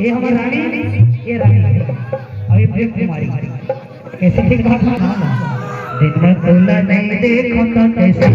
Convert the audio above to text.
ये हमारी रानी, ये रानी। अभी प्रेम कुमारी, कैसे ठीक बात ना हाँ, हाँ। दिन में खुला नहीं देखो तो कैसे?